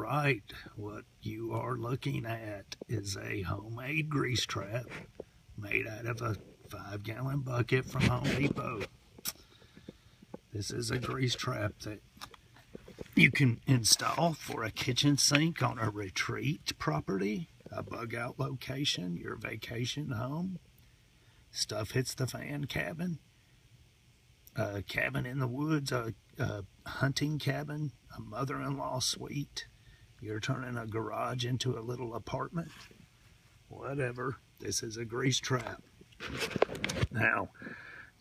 right, what you are looking at is a homemade grease trap made out of a five gallon bucket from Home Depot. This is a grease trap that you can install for a kitchen sink on a retreat property, a bug out location, your vacation home. Stuff hits the fan cabin, a cabin in the woods, a, a hunting cabin, a mother-in-law suite. You're turning a garage into a little apartment. Whatever. This is a grease trap. Now,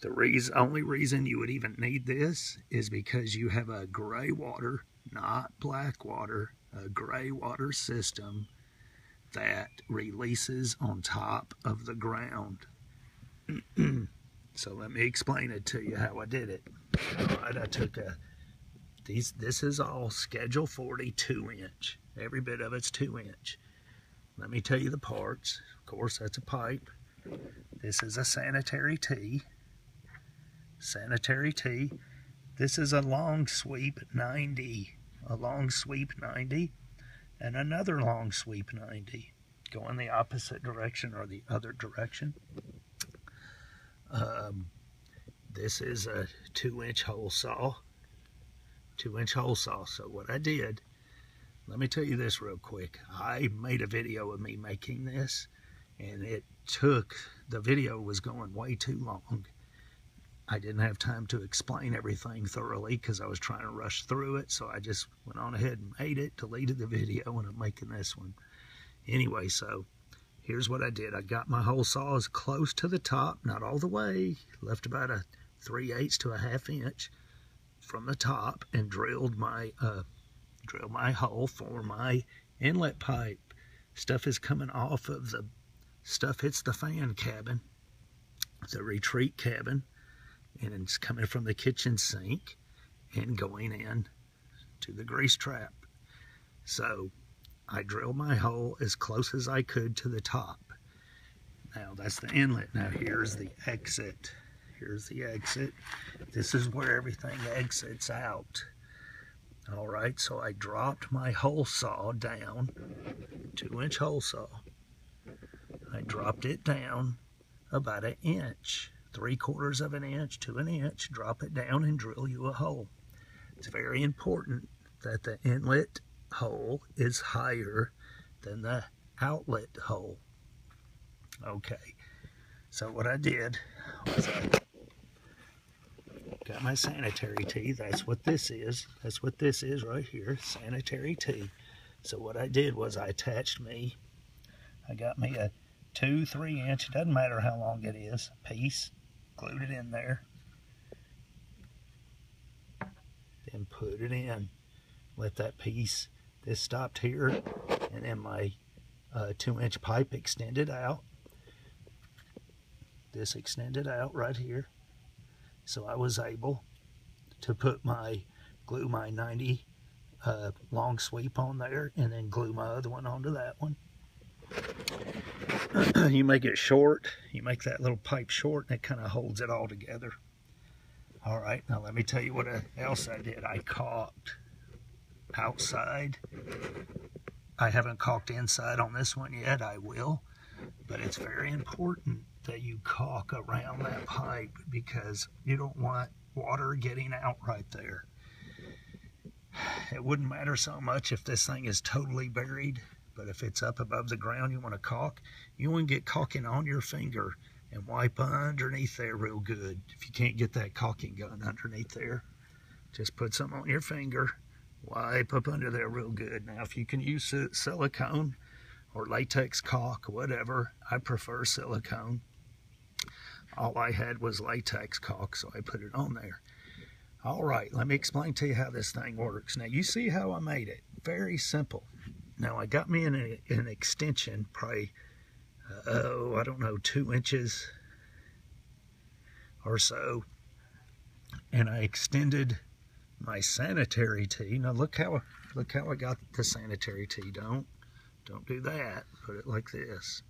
the reason, only reason you would even need this is because you have a gray water, not black water, a gray water system that releases on top of the ground. so let me explain it to you how I did it. All right, I took a these this is all schedule 42 inch. Every bit of it's two inch. Let me tell you the parts. Of course, that's a pipe. This is a sanitary tee sanitary tee. This is a long sweep 90, a long sweep 90, and another long sweep 90, going the opposite direction or the other direction. Um, this is a two inch hole saw, two inch hole saw. So what I did, let me tell you this real quick. I made a video of me making this and it took, the video was going way too long I didn't have time to explain everything thoroughly because I was trying to rush through it. So I just went on ahead and made it, deleted the video, and I'm making this one. Anyway, so here's what I did. I got my hole saw as close to the top, not all the way, left about a 3 eighths to a half inch from the top and drilled my, uh, drilled my hole for my inlet pipe. Stuff is coming off of the, stuff hits the fan cabin, the retreat cabin and it's coming from the kitchen sink and going in to the grease trap. So I drilled my hole as close as I could to the top. Now that's the inlet. Now here's the exit. Here's the exit. This is where everything exits out. All right, so I dropped my hole saw down, two inch hole saw. I dropped it down about an inch three quarters of an inch to an inch, drop it down and drill you a hole. It's very important that the inlet hole is higher than the outlet hole. Okay, so what I did was I got my sanitary tee. That's what this is. That's what this is right here, sanitary tee. So what I did was I attached me, I got me a two, three inch, it doesn't matter how long it is, piece glued it in there. Then put it in. Let that piece, this stopped here, and then my uh, two inch pipe extended out. This extended out right here. So I was able to put my, glue my 90 uh, long sweep on there and then glue my other one onto that one. you make it short, you make that little pipe short, and it kind of holds it all together. All right, now let me tell you what else I did. I caulked outside. I haven't caulked inside on this one yet. I will, but it's very important that you caulk around that pipe because you don't want water getting out right there. It wouldn't matter so much if this thing is totally buried but if it's up above the ground, you want to caulk, you want to get caulking on your finger and wipe underneath there real good. If you can't get that caulking gun underneath there, just put some on your finger, wipe up under there real good. Now, if you can use silicone or latex caulk, whatever, I prefer silicone. All I had was latex caulk, so I put it on there. All right, let me explain to you how this thing works. Now, you see how I made it. Very simple. Now I got me in a, an extension, probably, uh, oh, I don't know, two inches or so. And I extended my sanitary tee. Now look how, look how I got the sanitary tee. Don't, don't do that. Put it like this.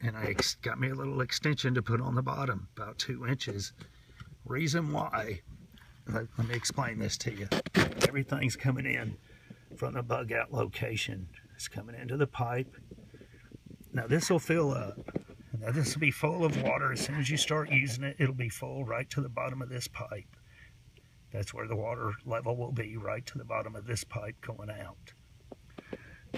And I got me a little extension to put on the bottom, about two inches. Reason why, let, let me explain this to you. Everything's coming in from the bug out location. It's coming into the pipe. Now this will fill up. Now this will be full of water. As soon as you start using it, it'll be full right to the bottom of this pipe. That's where the water level will be, right to the bottom of this pipe going out.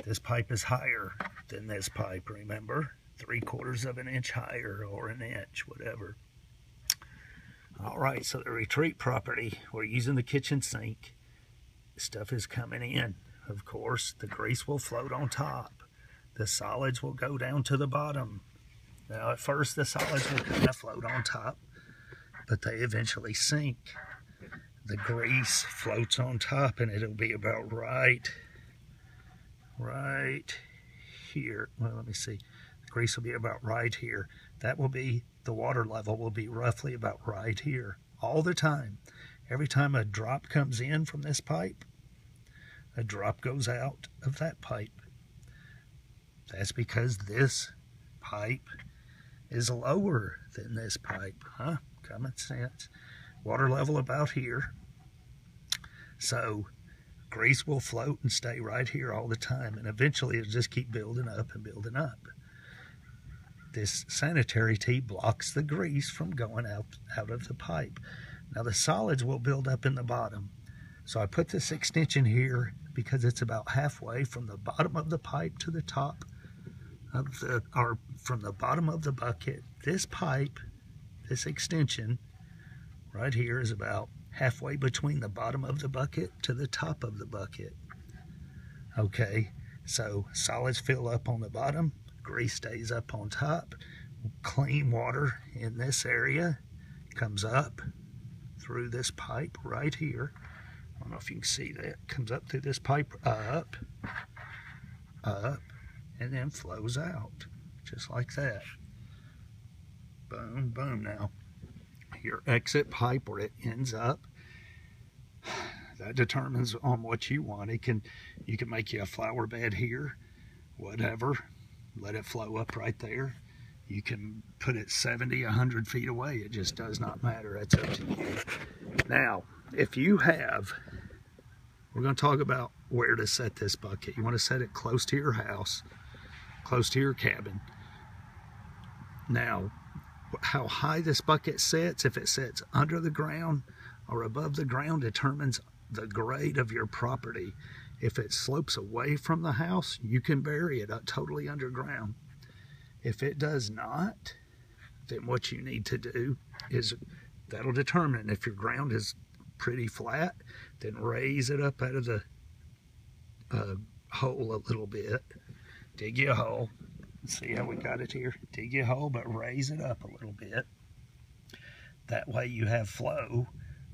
This pipe is higher than this pipe, remember? Three quarters of an inch higher or an inch, whatever. All right, so the retreat property, we're using the kitchen sink. Stuff is coming in. Of course, the grease will float on top. The solids will go down to the bottom. Now, at first, the solids will kind of float on top, but they eventually sink. The grease floats on top, and it'll be about right, right here. Well, let me see. The grease will be about right here. That will be, the water level will be roughly about right here all the time. Every time a drop comes in from this pipe, a drop goes out of that pipe. That's because this pipe is lower than this pipe, huh? Common sense. Water level about here. So grease will float and stay right here all the time, and eventually it'll just keep building up and building up. This sanitary tee blocks the grease from going out, out of the pipe. Now the solids will build up in the bottom. So I put this extension here because it's about halfway from the bottom of the pipe to the top of the, or from the bottom of the bucket. This pipe, this extension right here is about halfway between the bottom of the bucket to the top of the bucket. Okay, so solids fill up on the bottom, grease stays up on top, clean water in this area comes up through this pipe right here. I don't know if you can see that. Comes up through this pipe, up, up, and then flows out, just like that. Boom, boom. Now, your exit pipe where it ends up, that determines on what you want. It can, you can make you a flower bed here, whatever. Let it flow up right there. You can put it 70, 100 feet away. It just does not matter. That's up to you. Now, if you have, we're going to talk about where to set this bucket. You want to set it close to your house close to your cabin. Now, how high this bucket sets, if it sets under the ground or above the ground, determines the grade of your property. If it slopes away from the house, you can bury it up totally underground. If it does not, then what you need to do is that'll determine if your ground is pretty flat, then raise it up out of the uh, hole a little bit dig you a hole. See how we got it here? Dig you a hole, but raise it up a little bit. That way you have flow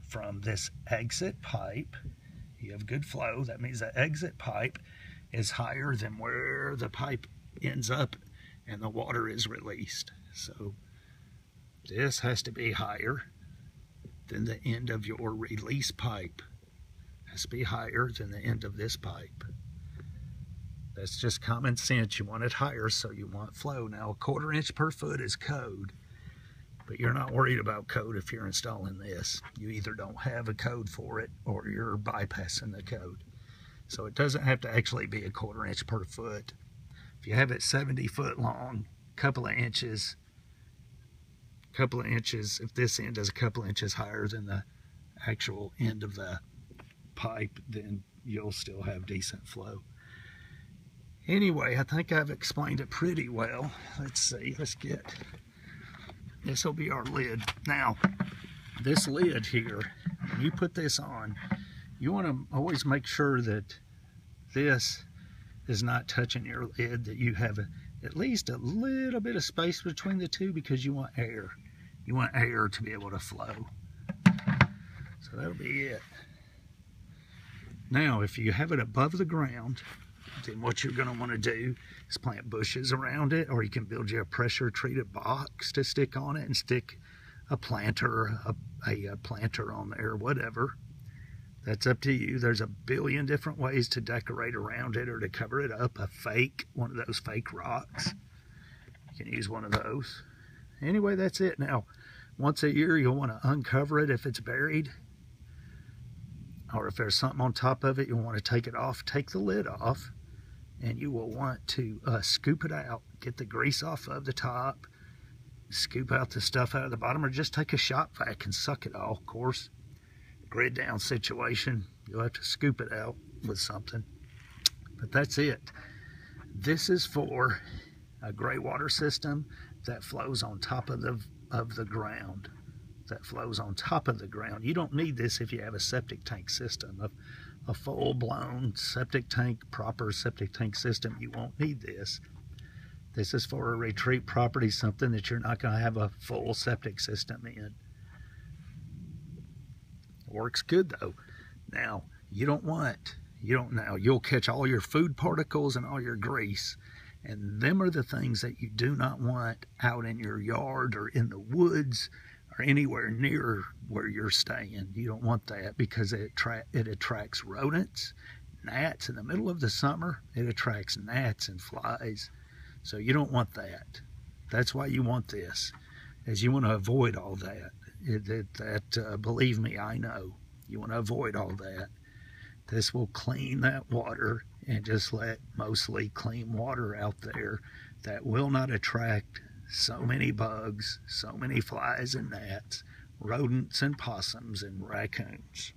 from this exit pipe. You have good flow. That means the exit pipe is higher than where the pipe ends up and the water is released. So this has to be higher than the end of your release pipe. It has to be higher than the end of this pipe. That's just common sense. You want it higher, so you want flow. Now, a quarter inch per foot is code, but you're not worried about code if you're installing this. You either don't have a code for it or you're bypassing the code. So it doesn't have to actually be a quarter inch per foot. If you have it 70 foot long, couple of inches, a couple of inches, if this end is a couple inches higher than the actual end of the pipe, then you'll still have decent flow. Anyway, I think I've explained it pretty well. Let's see, let's get, this will be our lid. Now, this lid here, when you put this on, you want to always make sure that this is not touching your lid, that you have a, at least a little bit of space between the two because you want air. You want air to be able to flow. So that'll be it. Now, if you have it above the ground, then what you're going to want to do is plant bushes around it, or you can build you a pressure treated box to stick on it and stick a planter, a, a, a planter on there, whatever. That's up to you. There's a billion different ways to decorate around it or to cover it up. A fake, one of those fake rocks. You can use one of those. Anyway, that's it. Now, once a year, you'll want to uncover it if it's buried or if there's something on top of it, you'll want to take it off, take the lid off, and you will want to uh, scoop it out, get the grease off of the top, scoop out the stuff out of the bottom, or just take a shop vac and suck it all, of course. Grid down situation, you'll have to scoop it out with something. But that's it. This is for a gray water system that flows on top of the of the ground that flows on top of the ground. You don't need this if you have a septic tank system. A, a full-blown septic tank, proper septic tank system, you won't need this. This is for a retreat property, something that you're not going to have a full septic system in. Works good though. Now, you don't want, you don't now, you'll catch all your food particles and all your grease. And them are the things that you do not want out in your yard or in the woods anywhere near where you're staying. You don't want that because it, it attracts rodents, gnats. In the middle of the summer, it attracts gnats and flies. So you don't want that. That's why you want this, is you want to avoid all that. It, it, that uh, believe me, I know. You want to avoid all that. This will clean that water and just let mostly clean water out there that will not attract so many bugs, so many flies and gnats, rodents and possums and raccoons.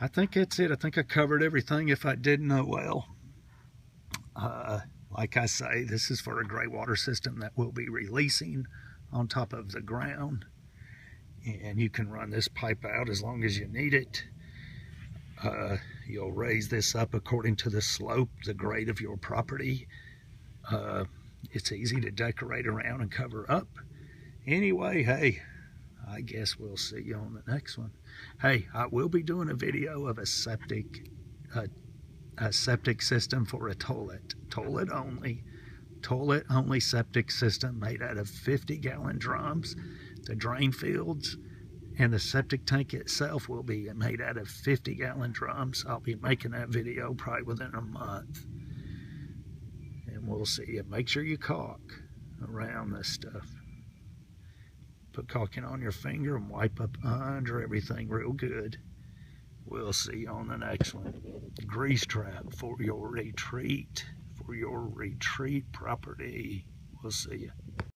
I think that's it. I think I covered everything if I didn't know well. Uh, like I say, this is for a gray water system that will be releasing on top of the ground. And you can run this pipe out as long as you need it. Uh, you'll raise this up according to the slope, the grade of your property. Uh, it's easy to decorate around and cover up. Anyway, hey, I guess we'll see you on the next one. Hey, I will be doing a video of a septic, uh, a septic system for a toilet, toilet only, toilet only septic system made out of 50 gallon drums. The drain fields and the septic tank itself will be made out of 50 gallon drums. I'll be making that video probably within a month and we'll see. Make sure you caulk around this stuff. Put caulking on your finger and wipe up under everything real good. We'll see you on the next one. Grease trap for your retreat, for your retreat property. We'll see you.